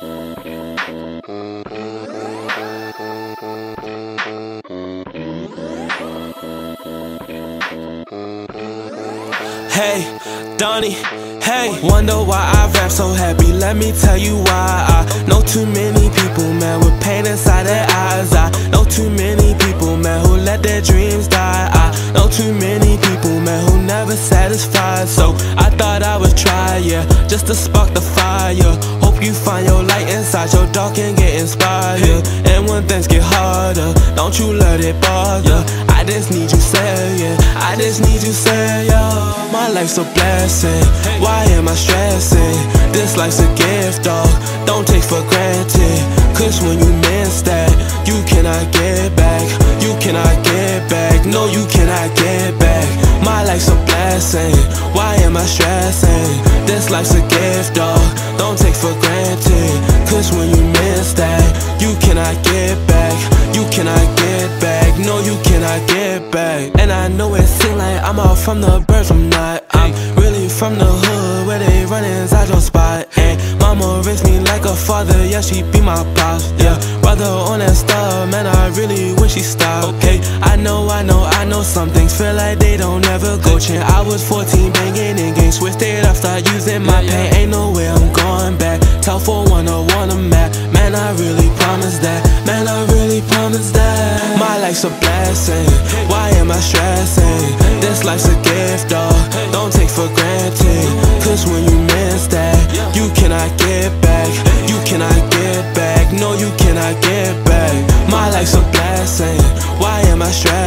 Hey, Donnie, hey. Wonder why I rap so happy. Let me tell you why. I know too many people, man, with pain inside their eyes. I know too many people, man, who let their dreams die. I people, man, who never satisfied. So I thought I would try, yeah, just to spark the fire. Hope you find your light inside your dark and get inspired. And when things get harder, don't you let it bother. I just need you saying, I just need you saying, oh, my life's a blessing. Why am I stressing? This life's a gift, dog. Don't take for granted. Cause when you miss that, you cannot get back. You cannot get back. No, you get back. My life's a blessing. Why am I stressing? This life's a gift, dog. Don't take for granted. Cause when you miss that, you cannot get back. You cannot get back. No, you cannot get back. And I know it seems like I'm out from the birds, I'm not. I'm really from the hood where they run inside your spot. And mama raised me like a father, yeah, she be my boss. Yeah, brother on that stuff, man, I really wish he stopped. Okay, I know, I know, I know some things feel like they don't ever go. Chin, I was 14, banging in games, switched it up, start using my pain. Ain't no way I'm going back. Tell for one, I want a map. Man, I really promise that. Man, I really promise that. My life's a blessing. Why am I stressing? This life's a gift, dog. Don't take for granted. Cause when you miss that, you cannot get back. You cannot get back. No, you cannot get back. My life's a blessing. Why am I stressing?